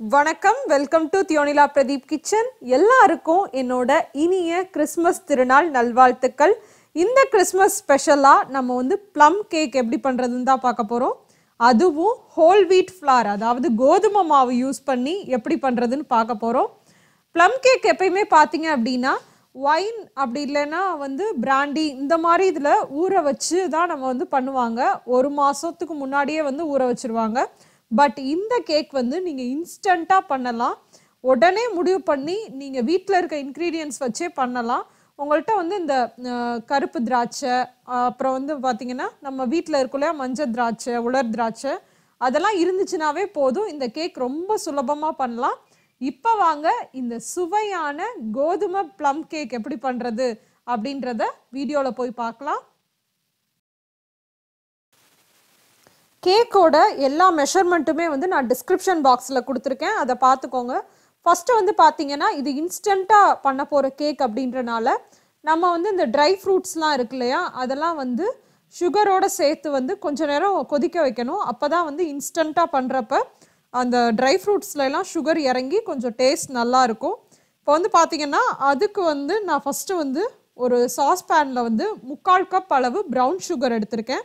வணக்கம். Welcome to தியோனிலா Pradeep kitchen எல்லாருக்கும் என்னோட இனிய கிறிஸ்மஸ் திருநாள் நல்வாழ்த்துக்கள். இந்த கிறிஸ்மஸ் ஸ்பெஷலாக நம்ம வந்து ப்ளம் கேக் எப்படி பண்ணுறதுன்னு தான் பார்க்க போகிறோம் அதுவும் ஹோல் வீட் ஃப்ளார் அதாவது கோதுமை மாவு யூஸ் பண்ணி எப்படி பண்ணுறதுன்னு பார்க்க போகிறோம் ப்ளம் கேக் எப்பயுமே பார்த்தீங்க அப்படின்னா ஒயின் அப்படி இல்லைன்னா வந்து பிராண்டி இந்த மாதிரி இதில் ஊற வச்சு தான் நம்ம வந்து பண்ணுவாங்க. ஒரு மாதத்துக்கு முன்னாடியே வந்து ஊற வச்சிருவாங்க. பட் இந்த கேக் வந்து நீங்கள் இன்ஸ்டண்ட்டாக பண்ணலாம். உடனே முடிவு பண்ணி நீங்கள் வீட்டில் இருக்க இன்க்ரீடியன்ஸ் வச்சே பண்ணலாம். உங்கள்கிட்ட வந்து இந்த கருப்பு திராட்சை அப்புறம் வந்து பார்த்தீங்கன்னா நம்ம வீட்டில் இருக்குல்லையா மஞ்சள் திராட்சை உலர் திராட்சை அதெல்லாம் இருந்துச்சுனாவே போதும். இந்த கேக் ரொம்ப சுலபமாக பண்ணலாம். இப்போ வாங்க இந்த சுவையான கோதுமை ப்ளம் கேக் எப்படி பண்ணுறது அப்படின்றத வீடியோவில் போய் பார்க்கலாம். கேக்கோட எல்லா மெஷர்மெண்ட்டுமே வந்து நான் டிஸ்கிரிப்ஷன் பாக்ஸில் கொடுத்துருக்கேன். அதை பார்த்துக்கோங்க. ஃபஸ்ட்டு வந்து பார்த்தீங்கன்னா இது இன்ஸ்டண்ட்டாக பண்ண போகிற கேக் அப்படின்றனால நம்ம வந்து இந்த ட்ரை ஃப்ரூட்ஸ்லாம் இருக்கு இல்லையா அதெல்லாம் வந்து சுகரோட சேர்த்து வந்து கொஞ்ச நேரம் கொதிக்க வைக்கணும். அப்போ தான் வந்து இன்ஸ்டண்ட்டாக பண்ணுறப்ப அந்த ட்ரை ஃப்ரூட்ஸ்ல எல்லாம் சுகர் இறங்கி கொஞ்சம் டேஸ்ட் நல்லா இருக்கும். இப்போ வந்து பார்த்தீங்கன்னா அதுக்கு வந்து நான் ஃபஸ்ட்டு வந்து ஒரு சாஸ் பேனில் வந்து முக்கால் கப் அளவு ப்ரௌன் சுகர் எடுத்திருக்கேன்.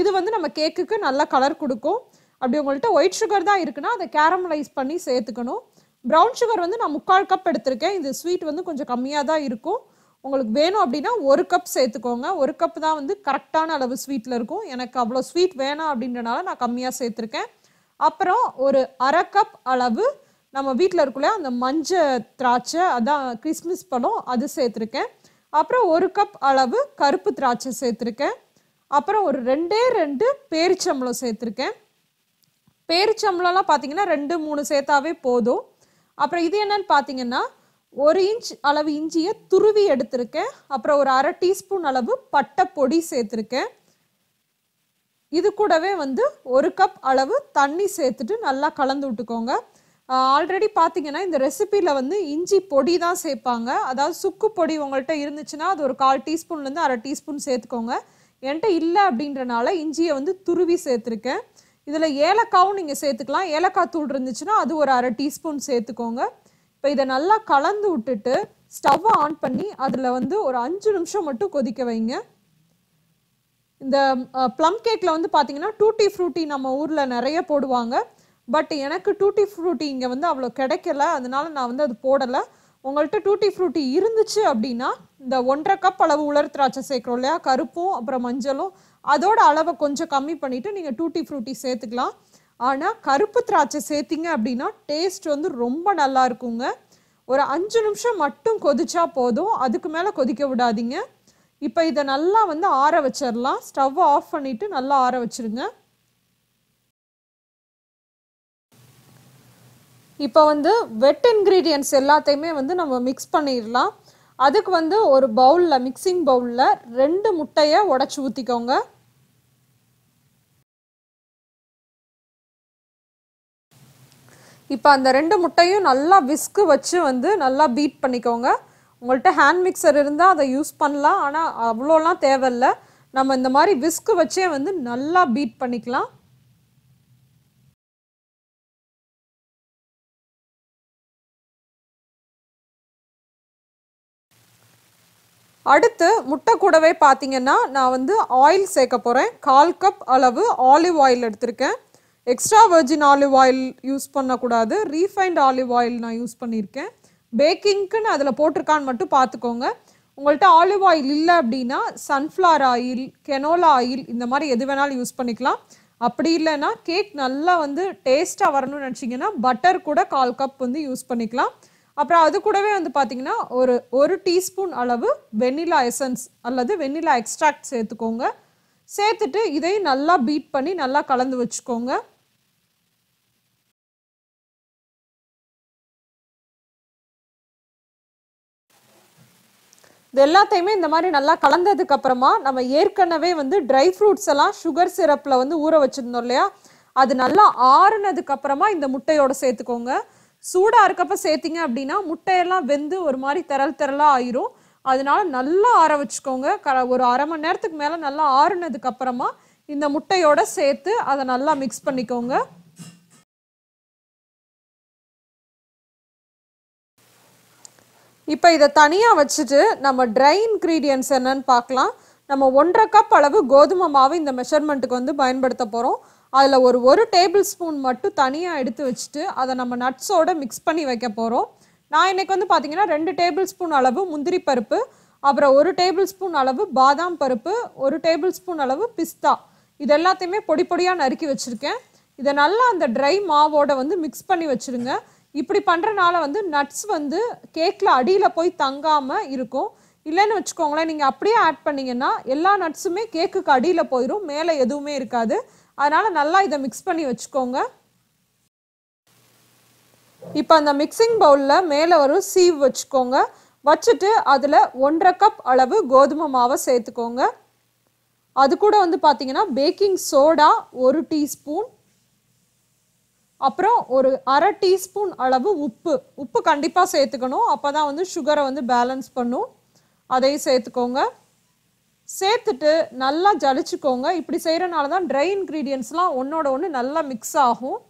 இது வந்து நம்ம கேக்குக்கு நல்ல கலர் கொடுக்கும். அப்படி உங்கள்கிட்ட ஒயிட் சுகர் தான் இருக்குன்னா அதை கேரமலைஸ் பண்ணி சேர்த்துக்கணும். ப்ரௌன் சுகர் வந்து நான் முக்கால் கப் எடுத்திருக்கேன். இது ஸ்வீட் வந்து கொஞ்சம் கம்மியாக தான் இருக்கும். உங்களுக்கு வேணும் அப்படின்னா ஒரு கப் சேர்த்துக்கோங்க. ஒரு கப் தான் வந்து கரெக்டான அளவு ஸ்வீட்டில் இருக்கும். எனக்கு அவ்வளோ ஸ்வீட் வேணாம் அப்படின்றனால நான் கம்மியாக சேர்த்துருக்கேன். அப்புறம் ஒரு அரை கப் அளவு நம்ம வீட்டில் இருக்குல்ல அந்த மஞ்சள் திராட்சை அதான் கிறிஸ்மஸ் பழம் அது சேர்த்துருக்கேன். அப்புறம் ஒரு கப் அளவு கருப்பு திராட்சை சேர்த்துருக்கேன். அப்புறம் ஒரு ரெண்டே ரெண்டு பேரிச்சம்பளம் சேர்த்துருக்கேன். பேரிச்சம்பளம்லாம் பார்த்தீங்கன்னா ரெண்டு மூணு சேர்த்தாவே போதும். அப்புறம் இது என்னன்னு பார்த்தீங்கன்னா ஒரு இன்ச் அளவு இஞ்சியை துருவி எடுத்திருக்கேன். அப்புறம் ஒரு அரை டீஸ்பூன் அளவு பட்டை பொடி சேர்த்துருக்கேன். இது கூடவே வந்து ஒரு கப் அளவு தண்ணி சேர்த்துட்டு நல்லா கலந்து விட்டுக்கோங்க. ஆல்ரெடி பார்த்தீங்கன்னா இந்த ரெசிப்பியில் வந்து இஞ்சி பொடி தான் சேர்ப்பாங்க. அதாவது சுக்கு பொடி உங்கள்கிட்ட இருந்துச்சுன்னா அது ஒரு கால் டீஸ்பூன்லேருந்து அரை டீஸ்பூன் சேர்த்துக்கோங்க. என்கிட்ட இல்லை அப்படின்றனால இஞ்சியை வந்து துருவி சேர்த்துருக்கேன். இதில் ஏலக்காவும் நீங்கள் சேர்த்துக்கலாம். ஏலக்காய் தூள் இருந்துச்சுன்னா அது ஒரு அரை டீஸ்பூன் சேர்த்துக்கோங்க. இப்போ இதை நல்லா கலந்து விட்டுட்டு ஸ்டவ்வை ஆன் பண்ணி அதில் வந்து ஒரு அஞ்சு நிமிஷம் மட்டும் கொதிக்க வைங்க. இந்த ப்ளம் கேக்கில் வந்து பார்த்தீங்கன்னா டூட்டி ஃப்ரூட்டி நம்ம ஊரில் நிறைய போடுவாங்க. பட் எனக்கு டூட்டி ஃப்ரூட்டி இங்கே வந்து அவ்வளோ கிடைக்கல. அதனால நான் வந்து அது போடலை. உங்கள்கிட்ட டூட்டி ஃப்ரூட்டி இருந்துச்சு அப்படின்னா இந்த ஒன்றரை கப் அளவு உலர் திராட்சை சேர்க்குறோம் இல்லையா? கருப்பும் அப்புறம் மஞ்சளும். அதோட அளவை கொஞ்சம் கம்மி பண்ணிவிட்டு நீங்கள் டூட்டி ஃப்ரூட்டி சேர்த்துக்கலாம். ஆனால் கருப்பு திராட்சை சேர்த்திங்க அப்படின்னா டேஸ்ட் வந்து ரொம்ப நல்லா இருக்குங்க. ஒரு அஞ்சு நிமிஷம் மட்டும் கொதிச்சா போதும். அதுக்கு மேலே கொதிக்க விடாதீங்க. இப்போ இதை நல்லா வந்து ஆற வச்சிடலாம் ஸ்டவ்வை ஆஃப் பண்ணிவிட்டு நல்லா ஆற வச்சுருங்க. இப்போ வந்து வெட் இன்க்ரீடியன்ட்ஸ் எல்லாத்தையுமே வந்து நம்ம மிக்ஸ் பண்ணிடலாம். அதுக்கு வந்து ஒரு பவுலில் மிக்சிங் பவுலில் ரெண்டு முட்டையை உடச்சி ஊற்றிக்கோங்க இப்போ அந்த ரெண்டு முட்டையும் நல்லா விஸ்கு வச்சு வந்து நல்லா பீட் பண்ணிக்கோங்க. உங்கள்கிட்ட ஹேண்ட் மிக்சர் இருந்தால் அதை யூஸ் பண்ணலாம். ஆனால் அவ்வளோலாம் தேவையில்லை. நம்ம இந்த மாதிரி விஸ்கு வச்சே வந்து நல்லா பீட் பண்ணிக்கலாம். அடுத்து முட்டை கூடவே பார்த்தீங்கன்னா நான் வந்து ஆயில் சேர்க்க போகிறேன் கால் கப் அளவு ஆலிவ் ஆயில் எடுத்திருக்கேன். Extra virgin olive oil use பண்ணக்கூடாது. ரீஃபைண்ட் ஆலிவ் ஆயில் நான் யூஸ் பண்ணியிருக்கேன். பேக்கிங்க்குன்னு அதில் போட்டிருக்கான்னு மட்டும் பார்த்துக்கோங்க உங்கள்கிட்ட ஆலிவ் ஆயில் இல்லை அப்படின்னா சன்ஃப்ளவர் ஆயில் கெனோலா ஆயில் இந்த மாதிரி எது வேணாலும் யூஸ் பண்ணிக்கலாம். அப்படி இல்லைன்னா கேக் நல்லா வந்து டேஸ்ட்டாக வரணும்னு நினச்சிங்கன்னா பட்டர் கூட கால் கப் வந்து யூஸ் பண்ணிக்கலாம். அப்புறம் அது கூடவே வந்து பார்த்தீங்கன்னா ஒரு ஒரு டீஸ்பூன் அளவு வெண்ணிலா எசன்ஸ் அல்லது வெண்ணிலா எக்ஸ்ட்ராக்ட் சேர்த்துக்கோங்க. சேர்த்துட்டு இதையும் நல்லா பீட் பண்ணி நல்லா கலந்து வச்சுக்கோங்க. இது எல்லாத்தையுமே இந்த மாதிரி நல்லா கலந்ததுக்கு அப்புறமா நம்ம ஏற்கனவே வந்து ட்ரை ஃப்ரூட்ஸ் எல்லாம் சுகர் சிரப்பில் வந்து ஊற வச்சிருந்தோம் இல்லையா? அது நல்லா ஆறுனதுக்கு அப்புறமா இந்த முட்டையோட சேர்த்துக்கோங்க. சூடாக இருக்கப்ப சேர்த்திங்க அப்படின்னா முட்டையெல்லாம் வெந்து ஒரு மாதிரி திரள் திரளாக ஆயிரும். அதனால நல்லா ஆற வச்சுக்கோங்க. க ஒரு அரை மணி நேரத்துக்கு மேலே நல்லா ஆறுனதுக்கு அப்புறமா இந்த முட்டையோட சேர்த்து அதை நல்லா மிக்ஸ் பண்ணிக்கோங்க. இப்போ இதை தனியாக வச்சுட்டு நம்ம ட்ரை இன்க்ரீடியன்ஸ் என்னன்னு பார்க்கலாம். நம்ம ஒன்றரை கப் அளவு கோதுமை மாவு இந்த மெஷர்மெண்ட்டுக்கு வந்து பயன்படுத்த போகிறோம் அதில் ஒரு ஒரு டேபிள் ஸ்பூன் மட்டும் தனியாக எடுத்து வச்சுட்டு அதை நம்ம நட்ஸோடு மிக்ஸ் பண்ணி வைக்க போகிறோம் நான் இன்னைக்கு வந்து பார்த்தீங்கன்னா ரெண்டு டேபிள் ஸ்பூன் அளவு முந்திரி பருப்பு அப்புறம் ஒரு டேபிள் ஸ்பூன் அளவு பாதாம் பருப்பு ஒரு டேபிள் ஸ்பூன் அளவு பிஸ்தா. இது எல்லாத்தையுமே பொடி பொடியாக நறுக்கி வச்சுருக்கேன். இதை நல்லா அந்த ட்ரை மாவோட வந்து மிக்ஸ் பண்ணி வச்சுருங்க. இப்படி பண்ணுறனால வந்து நட்ஸ் வந்து கேக்கில் அடியில் போய் தங்காமல் இருக்கும். இல்லைன்னு வச்சுக்கோங்களேன் நீங்கள் அப்படியே ஆட் பண்ணிங்கன்னா எல்லா நட்ஸுமே கேக்குக்கு அடியில் போயிடும் மேலே எதுவுமே இருக்காது. அதனால் நல்லா இதை மிக்ஸ் பண்ணி வச்சுக்கோங்க. இப்போ அந்த மிக்சிங் பவுலில் மேலே ஒரு சீவ் வச்சுக்கோங்க. வச்சுட்டு அதில் ஒன்றரை கப் அளவு கோதுமை மாவை சேர்த்துக்கோங்க. அது கூட வந்து பார்த்தீங்கன்னா பேக்கிங் சோடா ஒரு டீஸ்பூன் அப்புறம் ஒரு அரை டீஸ்பூன் அளவு உப்பு. உப்பு கண்டிப்பாக சேர்த்துக்கணும். அப்போ தான் வந்து சுகரை வந்து பேலன்ஸ் பண்ணும். அதையும் சேர்த்துக்கோங்க. சேர்த்துட்டு நல்லா ஜலிச்சுக்கோங்க. இப்படி செய்கிறனால தான் ட்ரை இன்க்ரீடியன்ஸ்லாம் ஒன்றோட ஒன்று நல்லா மிக்ஸ் ஆகும்.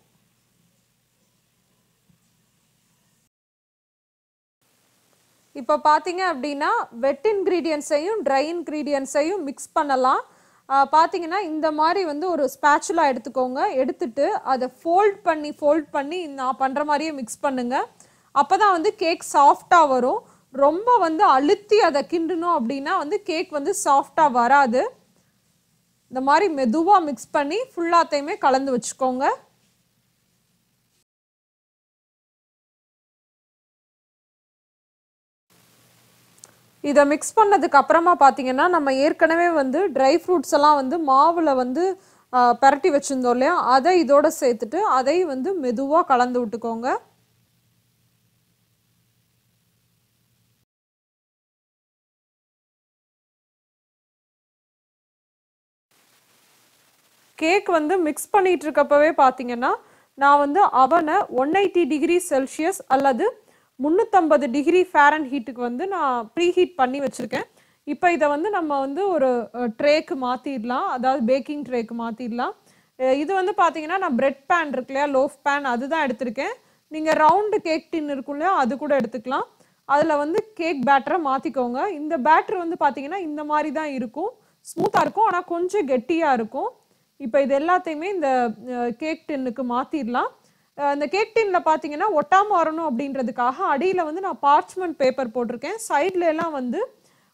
இப்போ பார்த்தீங்க அப்படின்னா வெட் இன்க்ரீடியன்ஸையும் ட்ரை இன்க்ரீடியன்ஸையும் மிக்ஸ் பண்ணலாம். பார்த்தீங்கன்னா இந்த மாதிரி வந்து ஒரு ஸ்பேச்சுலா எடுத்துக்கோங்க. எடுத்துட்டு அதை ஃபோல்ட் பண்ணி ஃபோல்ட் பண்ணி நான் பண்ணுற மாதிரியே மிக்ஸ் பண்ணுங்கள் அப்போ தான் வந்து கேக் சாஃப்டாக வரும். ரொம்ப வந்து அழுத்தி அதை கிண்டணும் அப்படின்னா வந்து கேக் வந்து சாஃப்டாக வராது. இந்த மாதிரி மெதுவாக மிக்ஸ் பண்ணி ஃபுல்லாத்தையுமே கலந்து வச்சுக்கோங்க. இதை மிக்ஸ் பண்ணதுக்கு அப்புறமா பார்த்தீங்கன்னா நம்ம ஏற்கனவே வந்து ட்ரை ஃப்ரூட்ஸ் எல்லாம் வந்து மாவில் வந்து பரட்டி பிரட்டி வச்சுருந்தோம் இல்லையா? அதை இதோட சேர்த்துட்டு அதை வந்து மெதுவாக கலந்து விட்டுக்கோங்க. கேக் வந்து மிக்ஸ் பண்ணிட்டு இருக்கப்பவே பார்த்தீங்கன்னா நான் வந்து அவனை ஒன் எயிட்டி டிகிரி செல்சியஸ் அல்லது முந்நூற்றம்பது டிகிரி ஃபேரன் ஹீட்டுக்கு வந்து நான் ப்ரீ ஹீட் பண்ணி வச்சுருக்கேன். இப்போ இதை வந்து நம்ம வந்து ஒரு ட்ரேக்கு மாற்றிடலாம் அதாவது பேக்கிங் ட்ரேக்கு மாற்றிடலாம் இது வந்து பார்த்தீங்கன்னா நான் பிரெட் பேன் இருக்கு இல்லையா லோஃப் பேன் அதுதான் எடுத்திருக்கேன். நீங்கள் ரவுண்டு கேக் டின் இருக்கும் இல்லையா அது கூட எடுத்துக்கலாம். அதில் வந்து கேக் பேட்டரை மாற்றிக்கோங்க இந்த பேட்டர் வந்து பார்த்தீங்கன்னா இந்த மாதிரி தான் இருக்கும். ஸ்மூத்தாக இருக்கும் ஆனால் கொஞ்சம் கெட்டியாக இருக்கும். இப்போ இது எல்லாத்தையுமே இந்த கேக் டின்னுக்கு மாற்றிடலாம் இந்த கேக் டின்ல பார்த்தீங்கன்னா ஒட்டாமல் வரணும் அப்படின்றதுக்காக அடியில் வந்து நான் பார்ச்மெண்ட் பேப்பர் போட்டிருக்கேன். சைட்ல எல்லாம் வந்து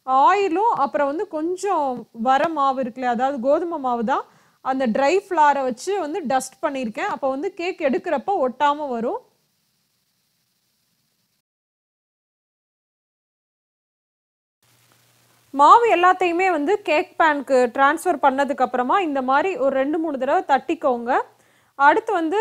ஆயிலும் அப்புறம் வந்து கொஞ்சம் வர மாவு இருக்குல்ல அதாவது கோதுமை மாவு தான். அந்த ட்ரை ஃப்ளாரை வச்சு வந்து டஸ்ட் பண்ணியிருக்கேன். அப்போ வந்து கேக் எடுக்கிறப்ப ஒட்டாமல் வரும். மாவு எல்லாத்தையுமே வந்து கேக் பேனுக்கு ட்ரான்ஸ்ஃபர் பண்ணதுக்கப்புறமா இந்த மாதிரி ஒரு ரெண்டு மூணு தடவை தட்டிக்கோங்க. அடுத்து வந்து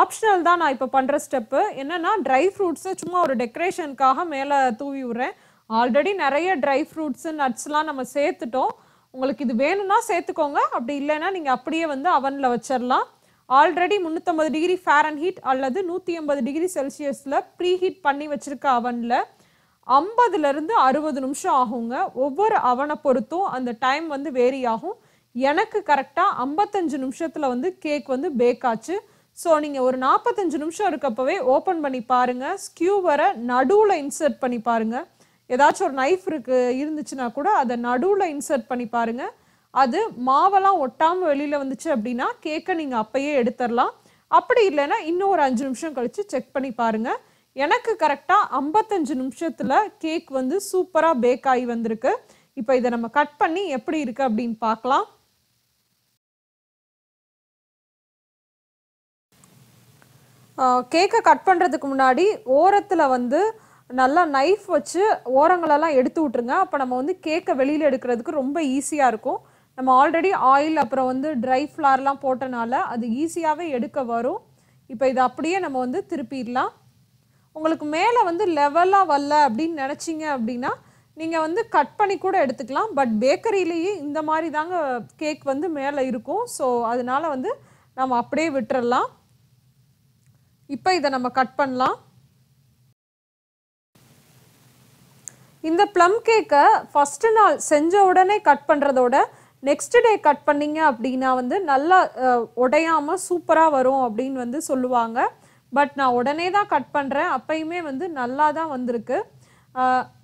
ஆப்ஷனல் தான் நான் இப்போ பண்ணுற ஸ்டெப்பு என்னன்னா ட்ரை ஃப்ரூட்ஸு சும்மா ஒரு டெக்கரேஷனுக்காக மேலே தூவி விட்றேன். ஆல்ரெடி நிறைய ட்ரை ஃப்ரூட்ஸு நட்ஸ்லாம் நம்ம சேர்த்துட்டோம். உங்களுக்கு இது வேணும்னா சேர்த்துக்கோங்க. அப்படி இல்லைன்னா நீங்கள் அப்படியே வந்து அவனில் வச்சிடலாம் ஆல்ரெடி முந்நூற்றம்பது டிகிரி ஃபேரன் ஹீட் அல்லது நூற்றி எண்பது டிகிரி செல்சியஸில் ப்ரீ ஹீட் பண்ணி வச்சுருக்க அவனில் ஐம்பதுலேருந்து அறுபது நிமிஷம் ஆகுங்க. ஒவ்வொரு அவனை பொறுத்தும் அந்த டைம் வந்து வேரி ஆகும். எனக்கு கரெக்டாக ஐம்பத்தஞ்சு நிமிஷத்தில் வந்து கேக் வந்து பேக் ஆச்சு. ஸோ நீங்கள் ஒரு நாற்பத்தஞ்சு நிமிஷம் இருக்கப்பவே ஓப்பன் பண்ணி பாருங்கள் ஸ்கியூவரை நடுவில் இன்சர்ட் பண்ணி பாருங்கள் ஏதாச்சும் ஒரு நைஃப் இருக்கு இருந்துச்சுன்னா கூட அதை நடுவில் இன்சர்ட் பண்ணி பாருங்கள் அது மாவெல்லாம் ஒட்டாமல் வெளியில் வந்துச்சு அப்படின்னா கேக்கை நீங்கள் அப்பயே எடுத்துடலாம் அப்படி இல்லைன்னா இன்னும் ஒரு அஞ்சு நிமிஷம் கழித்து செக் பண்ணி பாருங்கள் எனக்கு கரெக்டாக ஐம்பத்தஞ்சு நிமிஷத்தில் கேக் வந்து சூப்பராக பேக் ஆகி வந்திருக்கு. இப்போ இதை நம்ம கட் பண்ணி எப்படி இருக்கு அப்படின்னு பார்க்கலாம். கேக்கை கட் பண்ணுறதுக்கு முன்னாடி ஓரத்தில் வந்து நல்லா நைஃப் வச்சு ஓரங்களெல்லாம் எடுத்து விட்ருங்க அப்போ நம்ம வந்து கேக்கை வெளியில் எடுக்கிறதுக்கு ரொம்ப ஈஸியாக இருக்கும். நம்ம ஆல்ரெடி ஆயில் அப்புறம் வந்து ட்ரை ஃப்ளார்லாம் போட்டனால அது ஈஸியாகவே எடுக்க வரும். இப்போ இதை அப்படியே நம்ம வந்து திருப்பிடலாம். உங்களுக்கு மேலே வந்து லெவலாக வரல அப்படின்னு நினச்சிங்க அப்படின்னா நீங்கள் வந்து கட் பண்ணி கூட எடுத்துக்கலாம். பட் பேக்கரியிலேயே இந்த மாதிரி தாங்க கேக் வந்து மேலே இருக்கும். ஸோ அதனால வந்து நம்ம அப்படியே விட்டுறலாம். இப்போ இதை நம்ம கட் பண்ணலாம். இந்த ப்ளம் கேக்கை ஃபஸ்ட்டு நாள் செஞ்ச உடனே கட் பண்ணுறதோட நெக்ஸ்ட் டே கட் பண்ணீங்க அப்படின்னா வந்து நல்லா உடையாமல் சூப்பராக வரும் அப்படின்னு வந்து சொல்லுவாங்க. பட் நான் உடனே தான் கட் பண்ணுறேன் அப்பயுமே வந்து நல்லா தான் வந்திருக்கு.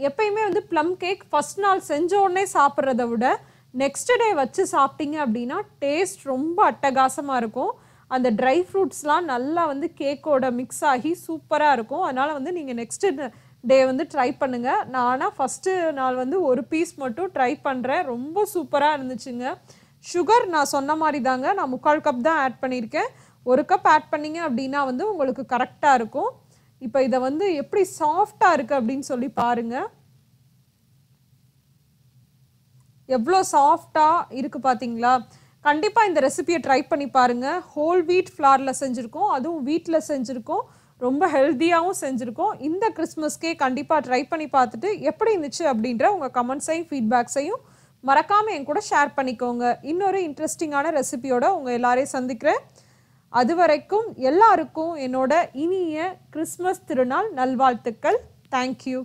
எப்பயுமே வந்து ப்ளம் கேக் ஃபஸ்ட் நாள் செஞ்ச உடனே சாப்பிட்றத விட நெக்ஸ்ட் டே வச்சு சாப்பிட்டீங்க அப்படின்னா டேஸ்ட் ரொம்ப அட்டகாசமாக இருக்கும். அந்த ட்ரை ஃப்ரூட்ஸ்லாம் நல்லா வந்து கேக்கோட மிக்ஸ் ஆகி சூப்பராக இருக்கும். அதனால் வந்து நீங்கள் நெக்ஸ்ட் டே வந்து ட்ரை பண்ணுங்கள் நான் ஆனால் ஃபஸ்ட்டு நாள் வந்து ஒரு பீஸ் மட்டும் ட்ரை பண்ணுறேன் ரொம்ப சூப்பராக இருந்துச்சுங்க. சுகர் நான் சொன்ன மாதிரி தாங்க. நான் முக்கால் கப் தான் ஆட் பண்ணியிருக்கேன். ஒரு கப் ஆட் பண்ணிங்க அப்படின்னா வந்து உங்களுக்கு கரெக்டாக இருக்கும். இப்போ இதை வந்து எப்படி சாஃப்டாக இருக்குது அப்படின்னு சொல்லி பாருங்கள் எவ்வளோ சாஃப்டாக இருக்குது பார்த்தீங்களா? கண்டிப்பாக இந்த ரெசிபியை ட்ரை பண்ணி பாருங்கள் ஹோல் வீட் ஃப்ளாரில் செஞ்சுருக்கோம். அதுவும் வீட்டில் செஞ்சுருக்கோம். ரொம்ப ஹெல்த்தியாகவும் செஞ்சுருக்கோம். இந்த கிறிஸ்மஸ்க்கே கண்டிப்பாக ட்ரை பண்ணி பார்த்துட்டு எப்படி இருந்துச்சு அப்படின்ற உங்கள் கமெண்ட்ஸையும் ஃபீட்பேக்ஸையும் மறக்காமல் என் கூட ஷேர் பண்ணிக்கோங்க. இன்னொரு இன்ட்ரெஸ்டிங்கான ரெசிபியோட உங்கள் எல்லாரையும் சந்திக்கிறேன். அது வரைக்கும் எல்லாருக்கும் என்னோட இனிய கிறிஸ்மஸ் திருநாள் நல்வாழ்த்துக்கள். தேங்க்யூ